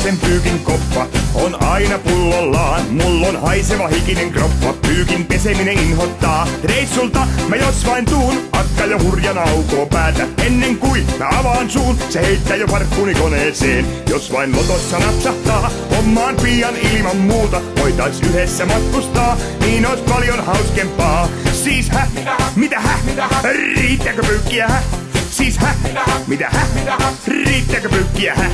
vasen pyykin koppa on aina pullollaan. Mulla on haiseva hikinen kroppa, pyykin peseminen inhottaa. Reissulta mä jos vain tuun, akka ja hurja naukoo päätä. Ennen kuin mä avaan suun, se heittää jo farkkuni koneeseen. Jos vain lotossa napsahtaa, hommaan pian ilman muuta. Voitais yhdessä matkustaa, niin ois paljon hauskempaa. Siis hä? Mitä hä? Mitä hä? Mitä hä? Riittääkö pyykkiä hä? Siis hä? Mitä hä? Mitä hä? Riittääkö pyykkiä hä?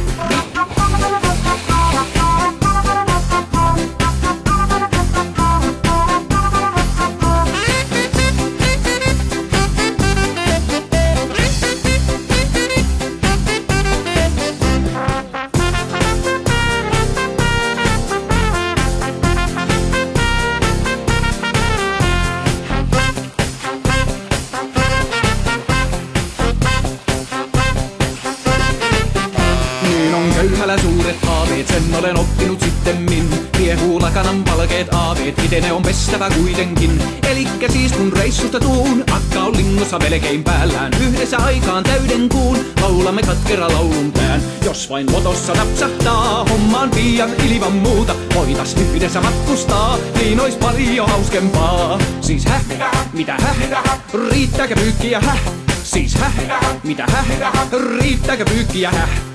Haaveet, sen olen oppinut sittemmin. Riehuu lakanan palkeet aaveet, miten ne on pestävä kuitenkin. Elikkä siis kun reissusta tuun, akka on lingossa melkein päällään. Yhdessä aikaan täyden kuun, laulamme katkera laulun pään. Jos vain lotossa napsahtaa, hommaan pian ilman muuta. Voitas yhdessä matkustaa, niin ois paljon hauskempaa. Siis häh? Mitä häh? Riittääkö pyykkiä häh? Siis häh? Mitä häh? Riittääkö pyykkiä häh?